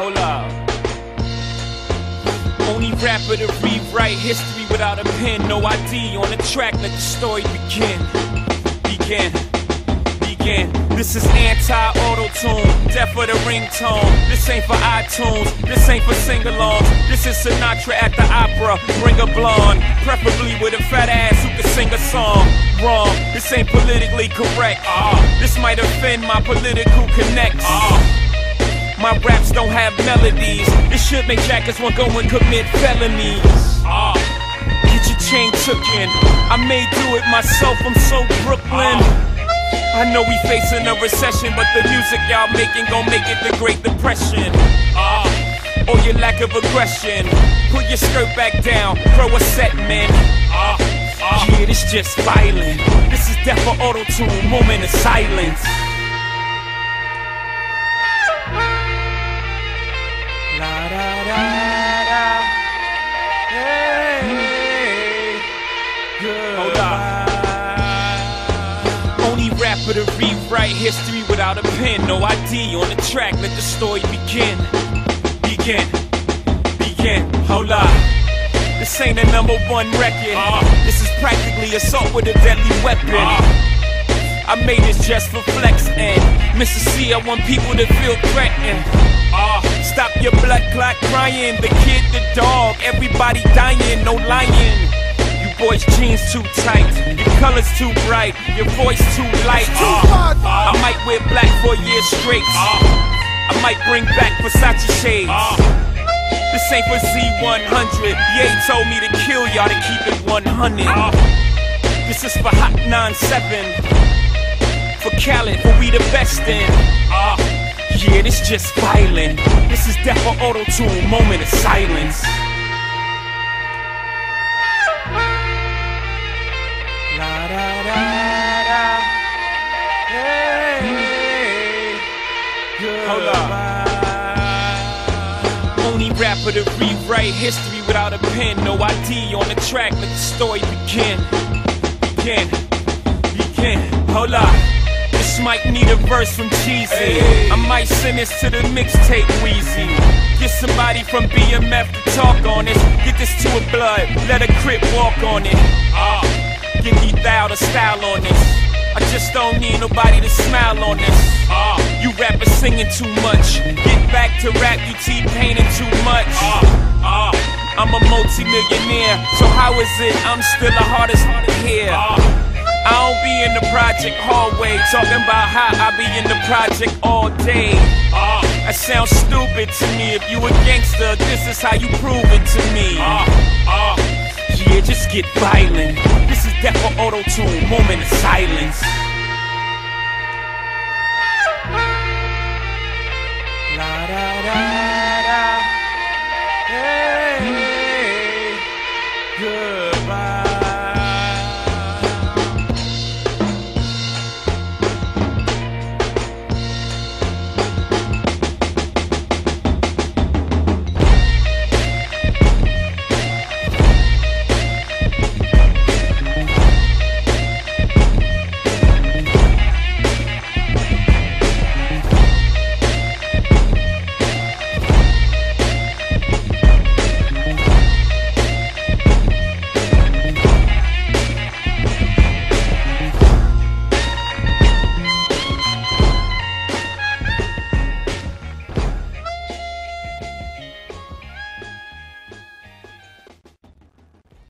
Hold up. Only rapper to rewrite history without a pen, No I.D. on the track. Let the story begin. Begin. Begin. This is anti-auto tune, death for the ringtone. This ain't for iTunes, this ain't for sing-alongs. This is Sinatra at the opera. Bring a blonde, preferably song. Wrong, this ain't politically correct. Ah, this might offend my political connects. Ah. My raps don't have melodies. This should make jackets want go and commit felonies. Ah, get your chain took in. I may do it myself. I'm so Brooklyn. I know we facing a recession, but the music y'all making gon' make it the Great Depression. Ah, or your lack of aggression. Put your skirt back down, throw a set, man. Ah. Yeah, this just violent. This is death for auto tune, moment of silence. La da da da. Hey, Hold up. Only rapper to rewrite history without a pen, No I.D. on the track. Let the story begin. Begin. Begin. Hold up. This ain't a number one record. This is practically assault with a deadly weapon. I made this just for Flex and Mister Cee, I want people to feel threatened. Ah, stop your blood clot crying. The kid, the dog, everybody dying, no lying. You boys' jeans too tight, your colors too bright, your voice too light. Ah, I might wear black for a year straight. I might bring back Versace shades. This ain't for Z100. Ye told me to kill y'all to keep it 100. This is for Hot 97 for Khaled, for we the best in. Ah, yeah, this just violent. This is death for auto tune, moment of silence. La da da da. Hey, Hold up. Rapper to rewrite history without a pen, No I.D. on the track. Let the story begin. Begin. Begin. Hold up. This might need a verse from Cheesy. I might send this to the mixtape Wheezy. Get somebody from BMF to talk on this. Get this to a blood, let a crip walk on it. Ah, get me thou the style on this. I just don't need nobody to smile on this. Ah, you rappers singing too much. Get back to rap, you T-Paining too much. Ah, ah. I'm a multi-millionaire, so how is it I'm still the hardest to hear? I don't be in the project hallway talking about how I be in the project all day. Uh, that sounds stupid to me. If you a gangster, this is how you prove it to me. Uh, uh, yeah, just get violent. This is death for auto tune, moment of silence.